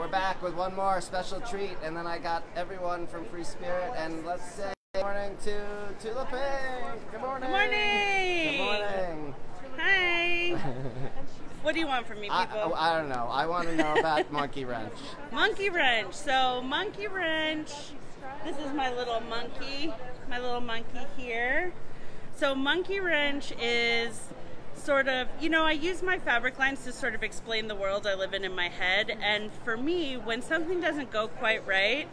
we're back with one more special treat, and then I got everyone from Free Spirit, and let's say good morning to Tula Pink. Good morning. Good morning. Good morning. Hi. what do you want from me, people? I, I don't know. I want to know about Monkey Wrench. monkey Wrench. So, Monkey Wrench, this is my little monkey, my little monkey here. So, Monkey Wrench is sort of, you know, I use my fabric lines to sort of explain the world I live in in my head. And for me, when something doesn't go quite right,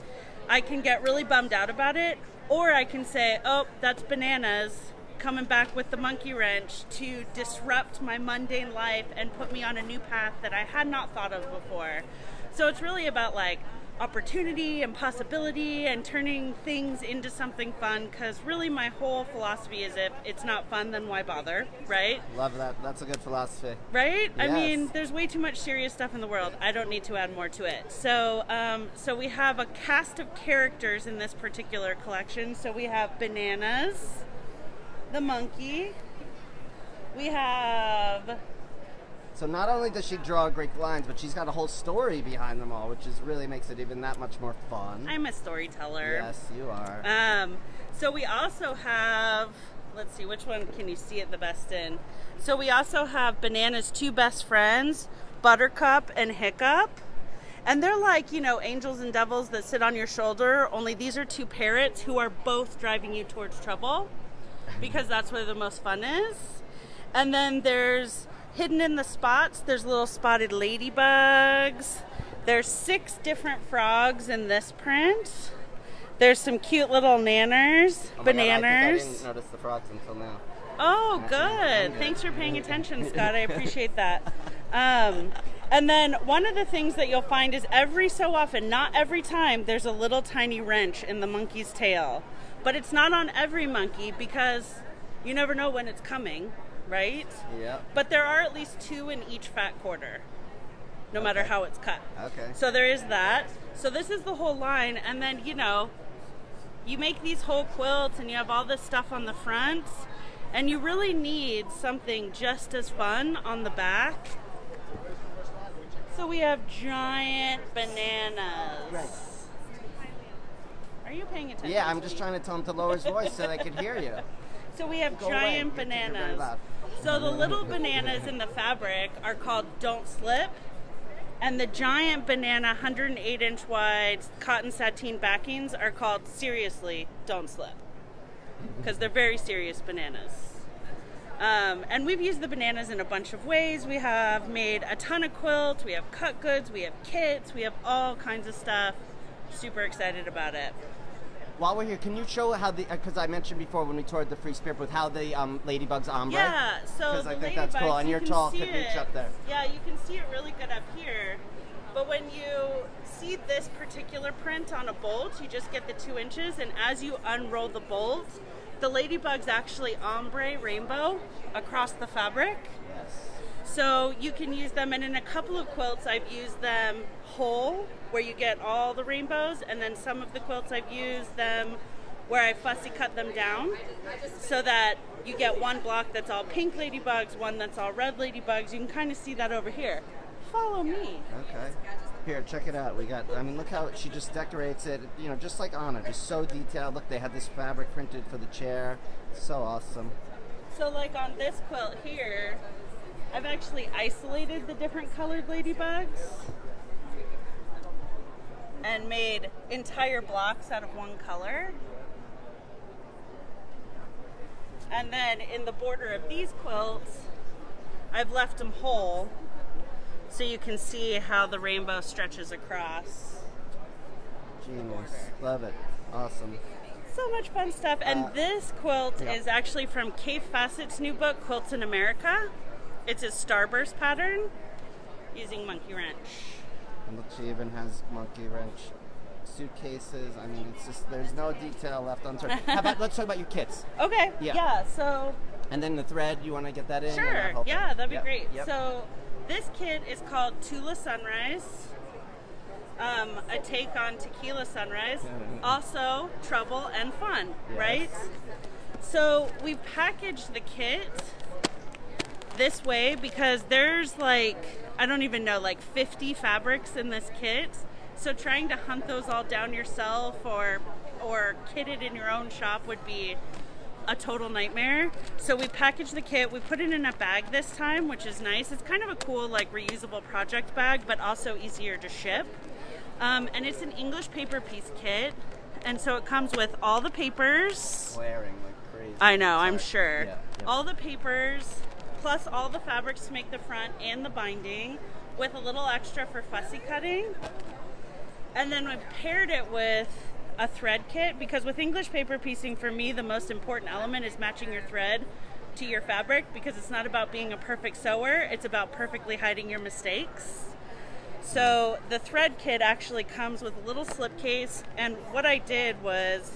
I can get really bummed out about it. Or I can say, oh, that's bananas coming back with the monkey wrench to disrupt my mundane life and put me on a new path that I had not thought of before. So it's really about like opportunity and possibility and turning things into something fun because really my whole philosophy is if it's not fun then why bother right? Love that. That's a good philosophy. right? I mean there's way too much serious stuff in the world. I don't need to add more to it. So um, so we have a cast of characters in this particular collection. So we have bananas the monkey. We have So not only does she draw Greek lines, but she's got a whole story behind them all, which is really makes it even that much more fun. i'm a storyteller yes, you are. Um, so we also have, let's see, which one can you see it the best in? So we also have Banana's two best friends, Buttercup and Hiccup. And they're like, you know, angels and devils that sit on your shoulder, only these are two parrots who are both driving you towards trouble because that's where the most fun is. And then there's hidden in the spots, there's little spotted ladybugs. There's six different frogs in this print. There's some cute little nanners, Oh God, I, I didn't notice the frogs until now. Oh, good. Thanks for paying attention, Scott. I appreciate that. Um, and then one of the things that you'll find is every so often, not every time, there's a little tiny wrench in the monkey's tail. But it's not on every monkey because you never know when it's coming, right? Yep. But there are at least two in each fat quarter, no matter how it's cut. Okay. So there is that. So this is the whole line, and then you know, you make these whole quilts, and you have all this stuff on the front, and you really need something just as fun on the back. So we have giant bananas. Right. Are you paying attention? Yeah, I'm just trying to tell him to lower his voice so they could hear you. So we have Go away. giant very bananas. So the little bananas in the fabric are called Don't Slip. And the giant banana 108 inch wide cotton sateen backings are called Seriously Don't Slip. Because they're very serious bananas. Um, and we've used the bananas in a bunch of ways. We have made a ton of quilts, we have cut goods, we have kits, we have all kinds of stuff. Super excited about it. While we're here, can you show how the? Because I mentioned before when we toured the Free Spirit booth how the um, ladybugs ombre. Yeah, so 'Cause the I think that's cool, and you your can tall could reach up there. Yeah, you can see it really good up here. But when you see this particular print on a bolt, you just get the two inches, and as you unroll the bolt, the ladybugs actually ombre rainbow across the fabric. Yes. So you can use them, and in a couple of quilts, I've used them whole, where you get all the rainbows, and then some of the quilts I've used them where I fussy cut them down so that you get one block that's all pink ladybugs, one that's all red ladybugs. You can kind of see that over here. Follow me. Okay. Here, check it out. We got. I mean, look how she just decorates it. You know, just like Anna, just so detailed. Look, they had this fabric printed for the chair. So awesome. So, like on this quilt here, I've actually isolated the different colored ladybugs and made entire blocks out of one color. And then in the border of these quilts, I've left them whole so you can see how the rainbow stretches across. Genius. Love it. Awesome. So much fun stuff. And Uh, this quilt yeah. is actually from Kaffe Fassett's new book, Quilts in America. It's a starburst pattern using monkey wrench. And look, she even has monkey wrench suitcases. I mean, it's just there's no detail left unturned. How about let's talk about your kits Okay. Yeah. Yeah. so and then the thread. You want to get that in? sure. Yeah, that'd be Yep, great. Yep. So this kit is called Tula Sunrise. Um, a take on Tequila Sunrise. Also trouble and fun, Yes. right? So we packaged the kit this way because there's like I don't even know, like 50 fabrics in this kit. So trying to hunt those all down yourself or or kit it in your own shop would be a total nightmare. So we packaged the kit, we put it in a bag this time, which is nice. It's kind of a cool like reusable project bag, but also easier to ship. Um, and it's an English paper piece kit. And so it comes with all the papers. Wearing like crazy. I know, I'm sure. Yeah, yeah. All the papers, plus all the fabrics to make the front and the binding, with a little extra for fussy cutting. And then we've paired it with a thread kit because with English paper piecing, for me, the most important element is matching your thread to your fabric because it's not about being a perfect sewer, it's about perfectly hiding your mistakes. So the thread kit actually comes with a little slip case, and what I did was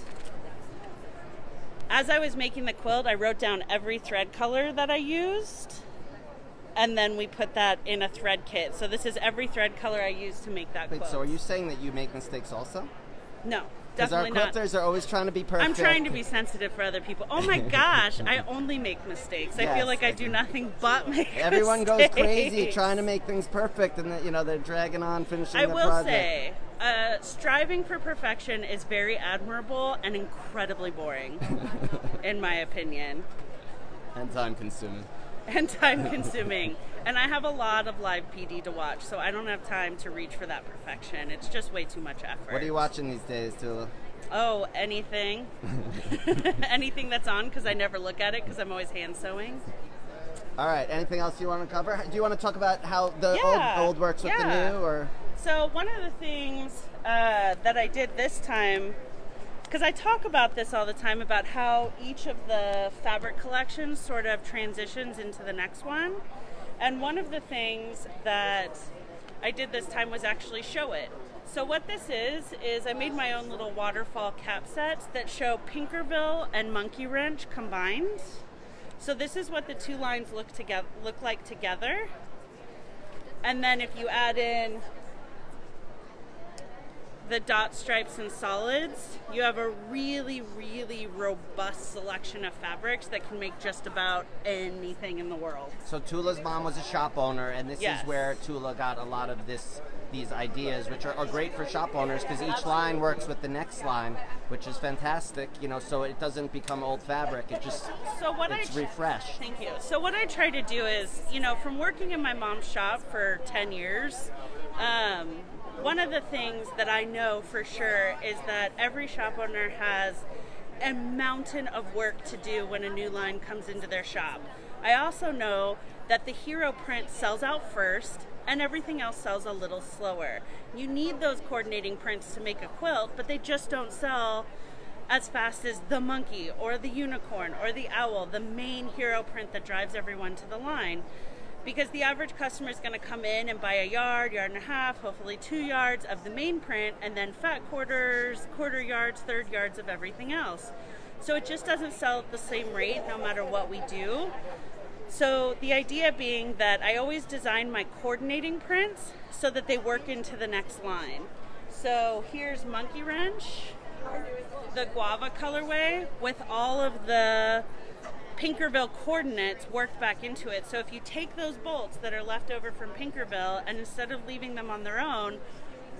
as I was making the quilt, I wrote down every thread color that I used, and then we put that in a thread kit. So this is every thread color I used to make that Wait, quilt. so are you saying that you make mistakes also? No, Because our definitely not. quilters are always trying to be perfect. I'm trying to be sensitive for other people. Oh my gosh, I only make mistakes. I feel like I do nothing but make Everyone goes crazy trying to make things perfect, and that you know they're dragging on finishing I the will project. say, uh, striving for perfection is very admirable and incredibly boring, in my opinion, and time consuming. and time consuming. And I have a lot of live PD to watch, so I don't have time to reach for that perfection. It's just way too much effort. What are you watching these days, Tula? Oh, anything. anything that's on because I never look at it because I'm always hand sewing. All right. Anything else you want to cover? Do you want to talk about how the Yeah, old old works with yeah. the new, or So one of the things uh, that I did this time, because I talk about this all the time about how each of the fabric collections sort of transitions into the next one, and one of the things that I did this time was actually show it. So what this is is I made my own little waterfall cap sets that show Pinkerville and Monkey Wrench combined. So this is what the two lines look together look like together. And then if you add in the dot stripes and solids, you have a really, really robust selection of fabrics that can make just about anything in the world. so Tula's mom was a shop owner, and this Yes. is where Tula got a lot of this these ideas, which are, are great for shop owners because each line works with the next line, which is fantastic. You know, so it doesn't become old fabric; it just So what it's I refreshed. Thank you. So what I try to do is, you know, from working in my mom's shop for 10 years, um, one of the things that I know for sure is that every shop owner has a mountain of work to do when a new line comes into their shop. I also know that the hero print sells out first and everything else sells a little slower. You need those coordinating prints to make a quilt, but they just don't sell as fast as the monkey or the unicorn or the owl, the main hero print that drives everyone to the line. Because the average customer is going to come in and buy a yard, yard and a half, hopefully two yards of the main print, and then fat quarters, quarter yards, third yards of everything else. So it just doesn't sell at the same rate no matter what we do. So the idea being that I always design my coordinating prints so that they work into the next line. So here's Monkey Wrench, the guava colorway with all of the Pinkerville coordinates worked back into it. So if you take those bolts that are left over from Pinkerville and instead of leaving them on their own,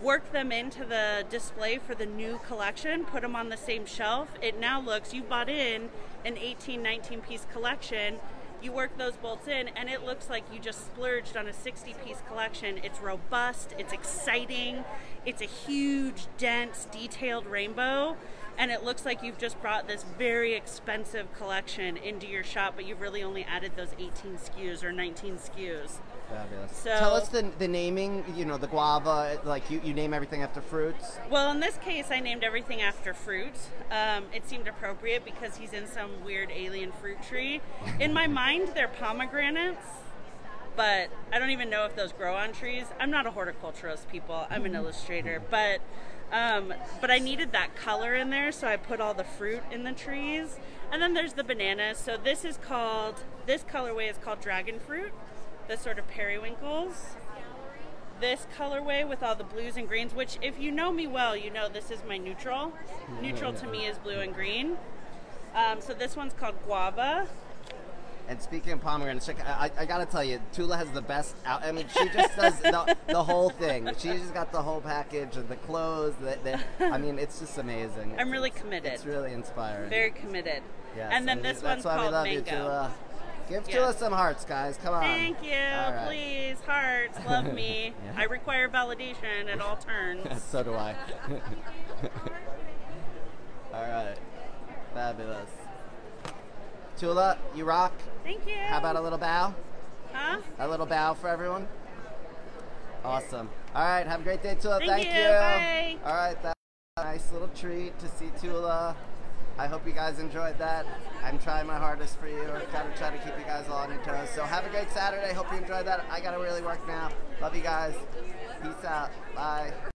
work them into the display for the new collection, put them on the same shelf, it now looks, you bought in an 18, 19 piece collection, you work those bolts in, and it looks like you just splurged on a 60 piece collection. It's robust, it's exciting, it's a huge, dense, detailed rainbow, and it looks like you've just brought this very expensive collection into your shop, but you've really only added those 18 SKUs or 19 SKUs. Fabulous. So- Tell us the, the naming. You know, the guava. Like you, you name everything after fruits. Well, in this case, I named everything after fruit. Um, it seemed appropriate because he's in some weird alien fruit tree. In my mind, they're pomegranates, but I don't even know if those grow on trees. I'm not a horticulturist, people. I'm an illustrator, but um, but I needed that color in there, so I put all the fruit in the trees. And then there's the bananas. So this is called this colorway is called dragon fruit. The sort of periwinkles this colorway with all the blues and greens, which if you know me well, you know this is my neutral. Neutral to me is blue and green. Um, so this one's called guava. And speaking of pomegranates, check, I, I gotta tell you, Tula has the best. Out, I mean, she just does the, the whole thing. She just got the whole package and the clothes. The, the, I mean, it's just amazing. I'm really committed. It's really inspiring. Very committed. Yes, and then and this that's one's why we called love Mango. You, Tula. Give. Tula some hearts, guys. Come on. Thank you. Right. Please, hearts, love me. Yeah. I require validation at all turns. so do I. All right. Fabulous. Tula, you rock. Thank you. How about a little bow? Huh? A little bow for everyone? Awesome. All right, have a great day, Tula. Thank you. you. Bye. All right, that's a nice little treat to see Tula. I hope you guys enjoyed that. I'm trying my hardest for you. I'm kind of trying to keep you guys all on your toes. So have a great Saturday. Hope you enjoyed that. I got to really work now. Love you guys. Peace out. Bye.